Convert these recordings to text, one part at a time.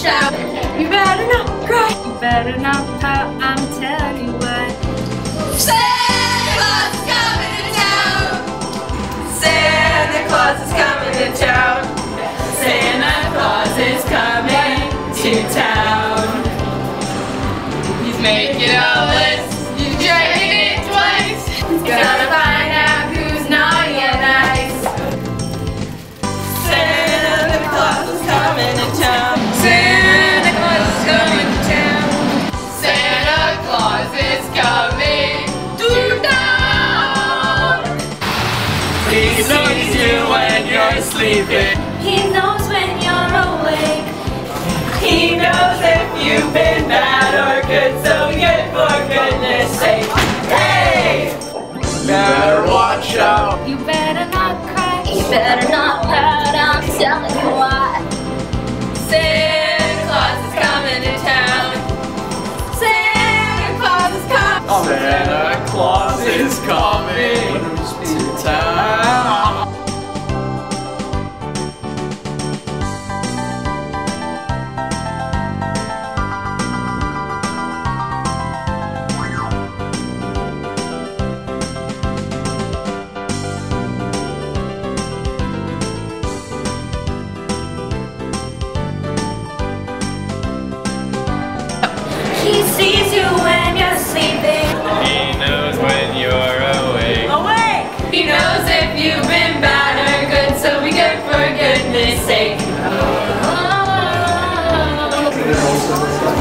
watch out. You better not cry. You better not pout. I'm telling you what. Santa Claus is coming to town. Santa Claus is coming to town. Santa Claus is coming to town. He's making a list. Sees you when you're sleeping. He knows when you're awake. He knows if you've been bad or good, so good for goodness sake. Hey! Better watch out. You better not cry. You better not pout. I'm telling you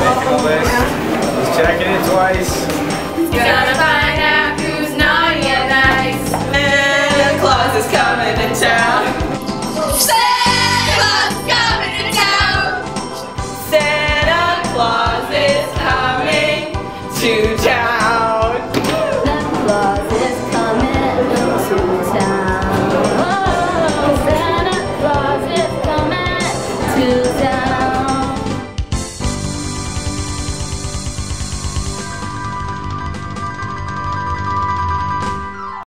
He's checking it twice.